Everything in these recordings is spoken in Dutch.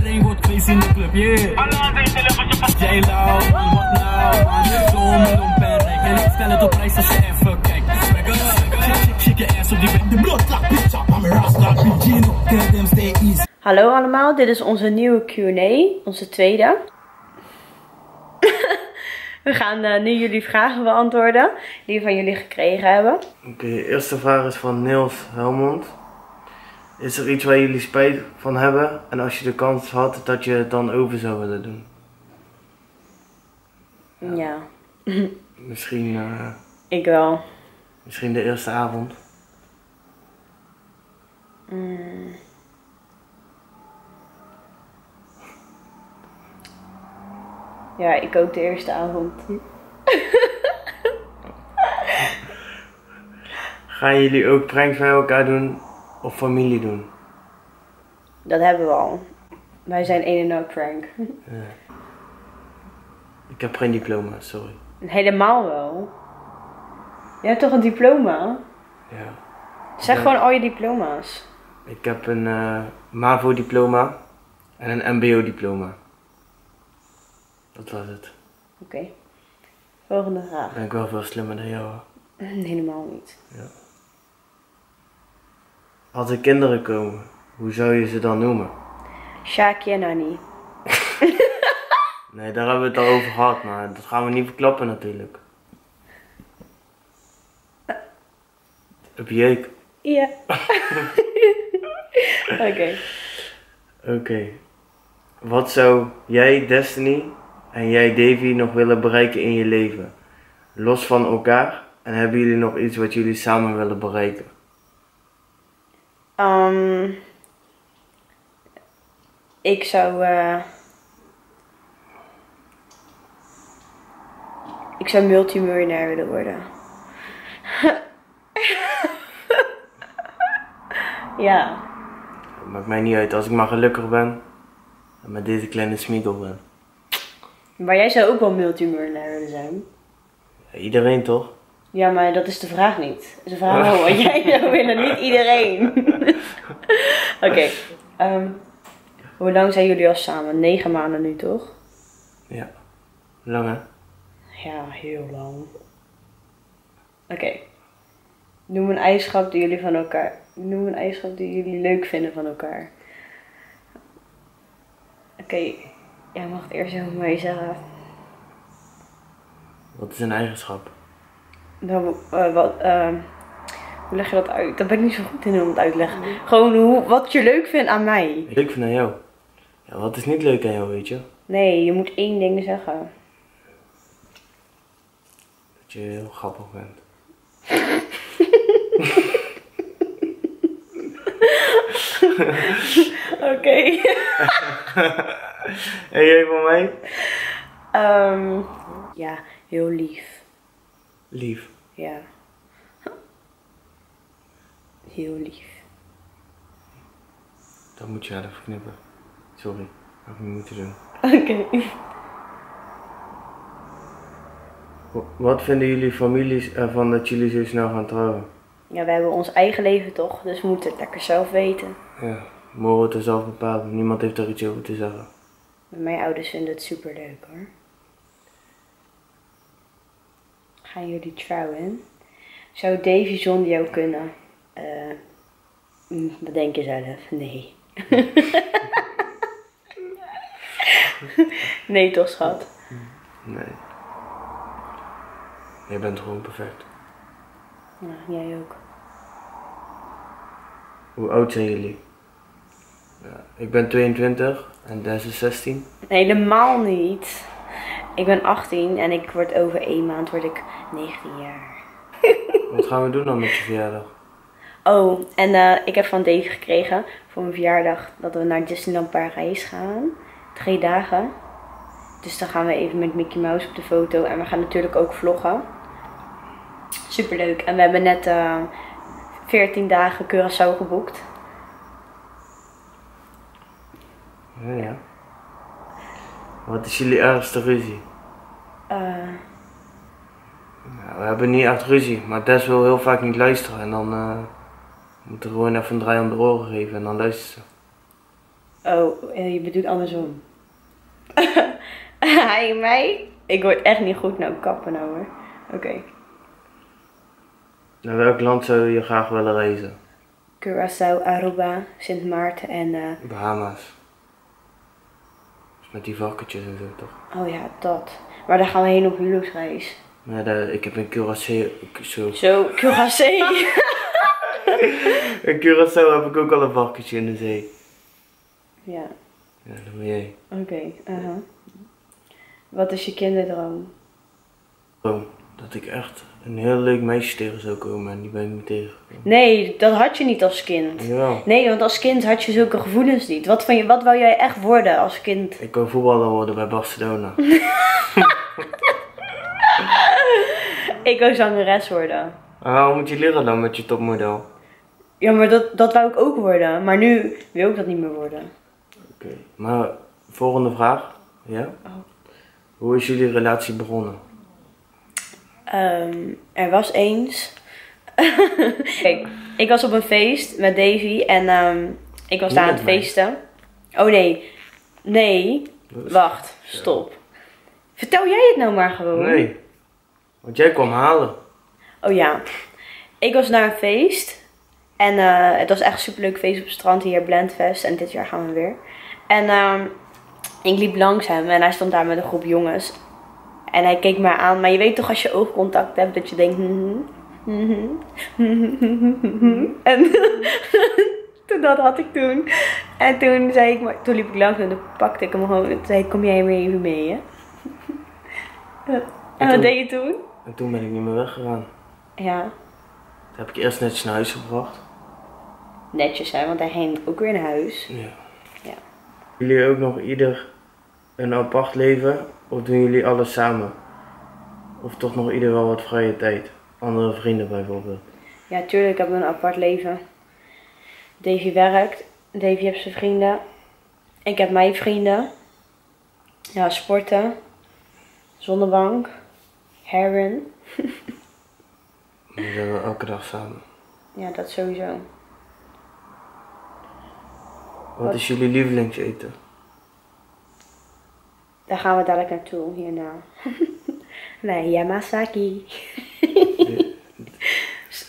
Iedereen wordt crazy in de club, yeah. Wat nou. En ik stel het op prijs als je even kijkt. Swag up, shake, shake your ass op die bek. De blood like bitch up, I'm a rasta, bitch. You know, tell them stay easy. Hallo allemaal, dit is onze nieuwe Q&A, onze tweede. We gaan eh, nu jullie vragen beantwoorden die we van jullie gekregen hebben. Oké, de eerste vraag is van Niels Helmond. Is er iets waar jullie spijt van hebben? En als je de kans had dat je het dan over zou willen doen? Ja, Misschien, eh, ik wel. misschien de eerste avond. Mm. Ja, ik ook de eerste avond. Gaan jullie ook pranks bij elkaar doen of familie doen? Dat hebben we al. Wij zijn een en al prank. Ik heb geen diploma, sorry. Helemaal wel. Je hebt toch een diploma? Ja. Zeg Ja. gewoon al je diploma's. Ik heb een eh, MAVO-diploma en een MBO-diploma. Dat was het. Oké. Volgende vraag. Ben ik wel veel slimmer dan jou. Helemaal niet. Als er kinderen komen, hoe zou je ze dan noemen? Shaki en Annie. Nee, daar hebben we het al over gehad, maar dat gaan we niet verklappen natuurlijk. Heb je ik? Ja. Oké. Oké. Wat zou jij, Destiny, en jij, Davy, nog willen bereiken in je leven? Los van elkaar? En hebben jullie nog iets wat jullie samen willen bereiken? Ehm, ik zou. eh, ik zou multimiljonair willen worden. ja. Maakt mij niet uit als ik maar gelukkig ben en met deze kleine smiegel ben. Maar jij zou ook wel multimiljonair willen zijn. Ja, iedereen toch? Ja, maar dat is de vraag niet. De vraag wel wat jij zou willen, niet iedereen. Oké. ehm, hoe lang zijn jullie al samen? Negen maanden nu, toch? Ja. Lang hè? Ja, heel lang. Oké. Noem een eigenschap die jullie van elkaar. Noem een eigenschap die jullie leuk vinden van elkaar. Oké. Jij mag het eerst over mij zeggen. Wat is een eigenschap? Nou, eh, wat, ehm, hoe leg je dat uit? Daar ben ik niet zo goed in om het uit te leggen. Gewoon hoe, wat je leuk vindt aan mij. Leuk vind aan jou. Ja, wat is niet leuk aan jou, weet je? Nee, je moet één ding zeggen. Dat je heel grappig bent. Oké. En jij van mij? Ehm, ja, heel lief. Lief. Ja. Heel lief. Dat moet je even knippen. Sorry. Had ik niet moeten doen. Oké. Wa- Wat vinden jullie families ervan dat jullie zo snel gaan trouwen? Ja, we hebben ons eigen leven toch, dus we moeten het lekker zelf weten. Ja, mogen het er zelf bepalen. Niemand heeft er iets over te zeggen. Mijn ouders vinden het super leuk hoor. Gaan jullie trouwen? Zou Davy zonder jou kunnen? Mm, wat denk je zelf? Nee. nee toch schat? Nee. Jij bent gewoon perfect. Ja, jij ook. Hoe oud zijn jullie? Ja, ik ben 22 en Des is 16. Helemaal niet. Ik ben 18 en ik word over één maand word ik 19 jaar. Wat gaan we doen dan met je verjaardag? Oh, en eh, ik heb van Dave gekregen voor mijn verjaardag dat we naar Disneyland Parijs gaan. Drie dagen. Dus dan gaan we even met Mickey Mouse op de foto. En we gaan natuurlijk ook vloggen. Superleuk. En we hebben net eh 14 dagen Curaçao geboekt. Ja, ja. Wat is jullie ergste ruzie? Eh, Ja, we hebben niet echt ruzie, maar Des wil heel vaak niet luisteren en dan eh moet er gewoon even een draai om de oren geven en dan luistert ze. Oh, je bedoelt andersom. Hij mij? Ik word echt niet goed nou kappen nou hoor. Oké. Naar welk land zou je graag willen reizen? Curaçao, Aruba, Sint Maarten en... eh, Bahama's. Dus met die vakkertjes en zo toch? oh ja, dat. Maar daar gaan we heen op huwelijksreis. Maar ik heb in Curaçao, zo, Zo, Curaçao. in Curaçao heb ik ook al een vakkertje in de zee. ja, Ja, dat ben jij. oké. aha. Wat is je kinderdroom? Oh, dat ik echt een heel leuk meisje tegen zou komen en die ben ik niet tegengekomen. Nee, dat had je niet als kind. Jawel. Nee, want als kind had je zulke gevoelens niet. Wat, van je, wat wou jij echt worden als kind? Ik wil voetballer worden bij Barcelona. Ik wou zangeres worden. Maar waarom moet je leren dan met je topmodel? Ja, maar dat, dat wou ik ook worden. Maar nu wil ik dat niet meer worden. Oké, maar volgende vraag. Ja? Oh. Hoe is jullie relatie begonnen? Ehm, er was eens. Kijk, ik was op een feest met Davy en ehm, ik was daar aan het mij. feesten. Oh nee. Nee. Wacht, stop. Vertel jij het nou maar gewoon. Nee. Want jij kwam halen. Oh ja. Ik was naar een feest. En eh, het was echt een superleuk feest op het strand hier, Blendfest. En dit jaar gaan we weer. En ehm, ik liep langs hem en hij stond daar met een groep jongens. En hij keek mij aan. Maar je weet toch als je oogcontact hebt dat je denkt... mhm, mhm, mhm. en toen dat had ik toen. En toen zei ik, maar toen liep ik langs en toen pakte ik hem gewoon. En toen zei ik, kom jij weer even mee, hè? en wat deed je toen? En toen ben ik niet meer weggegaan. Ja, Toen heb ik eerst netjes naar huis gebracht. netjes hè, want hij ging ook weer naar huis. Ja. Ja. Jullie ook nog ieder een apart leven? Of doen jullie alles samen? Of toch nog ieder wel wat vrije tijd? Andere vrienden bijvoorbeeld. Ja, tuurlijk hebben we een apart leven. Davy werkt, Davy heeft zijn vrienden. Ik heb mijn vrienden. Ja, sporten. Zonnebank. Heron. We zijn wel elke dag samen. Ja, dat sowieso. Wat Wat? is jullie lievelingseten? Daar gaan we dadelijk naartoe, hierna. nee, Yamasaki.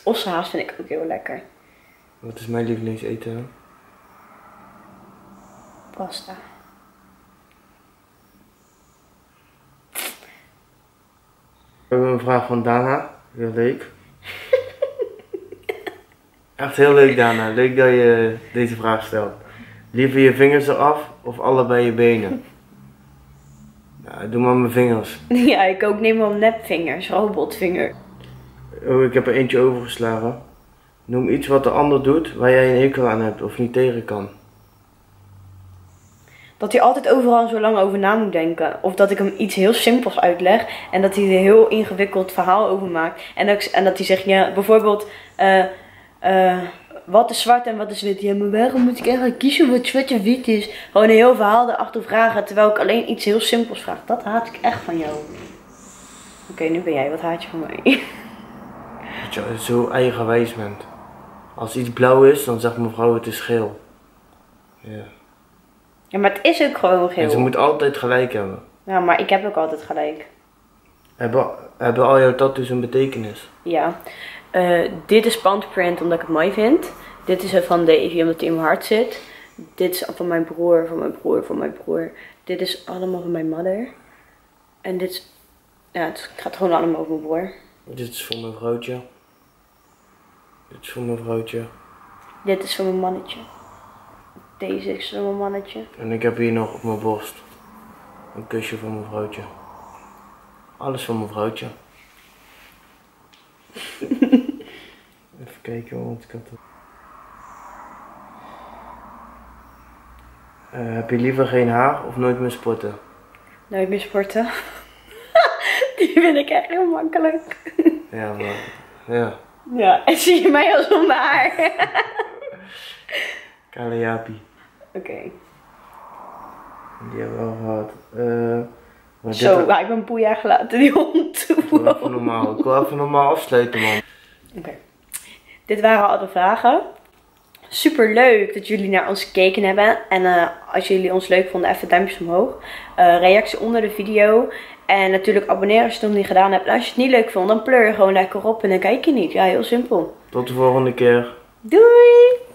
Ossehaas vind ik ook heel lekker. Wat is mijn lievelingseten? Pasta. We hebben een vraag van Dana. Heel leuk. Echt heel leuk Dana. Leuk dat je deze vraag stelt. Liever je vingers eraf of allebei je benen? Ja, doe maar mijn vingers. Ja, ik ook neem wel nepvingers, robotvinger. Oh, ik heb er eentje overgeslagen. Noem iets wat de ander doet waar jij een hekel aan hebt of niet tegen kan. Dat hij altijd overal zo lang over na moet denken. Of dat ik hem iets heel simpels uitleg. En dat hij er een heel ingewikkeld verhaal over maakt. En en dat hij zegt, ja, bijvoorbeeld... eh, eh, wat is zwart en wat is wit? Ja, maar waarom moet ik eigenlijk kiezen wat zwart en wit is? Gewoon een heel verhaal erachter vragen. Terwijl ik alleen iets heel simpels vraag. Dat haat ik echt van jou. Oké, nu ben jij. Wat haat je van mij? Dat je zo eigenwijs bent. Als iets blauw is, dan zegt mevrouw het is geel. Ja. Ja, maar het is ook gewoon En ze geel. moet altijd gelijk hebben. Ja, maar ik heb ook altijd gelijk. Hebben, hebben al jouw tattoos een betekenis? Ja. Eh, dit is Pantprint omdat ik het mooi vind. Dit is van Davy omdat hij in mijn hart zit. Dit is van mijn broer, van mijn broer, van mijn broer. Dit is allemaal van mijn mother. En dit is... Ja, het gaat gewoon allemaal over mijn broer. Dit is voor mijn vrouwtje. Dit is voor mijn vrouwtje. Dit is van mijn mannetje. Deze mijn mannetje. En ik heb hier nog op mijn borst een kusje van mijn vrouwtje. Alles van mijn vrouwtje. Even kijken, want ik had het. Eh, heb je liever geen haar of nooit meer sporten? Nooit meer sporten. Die vind ik echt heel makkelijk. Ja, maar. Ja, Ja, en zie je mij al zonder haar? Kale Jaapie. Oké. Die hebben we al gehad. Eh, Zo, dit, maar ik ben een gelaten die hond. Ik wil even normaal. Ik wil even normaal afsluiten, man. Oké. Dit waren al de vragen. super leuk dat jullie naar ons gekeken hebben. En eh, als jullie ons leuk vonden, even duimpjes omhoog. Eh, reactie onder de video. En natuurlijk abonneren als je het nog niet gedaan hebt. En als je het niet leuk vond, dan pleur je gewoon lekker op en dan kijk je niet. Ja, heel simpel. Tot de volgende keer. Doei!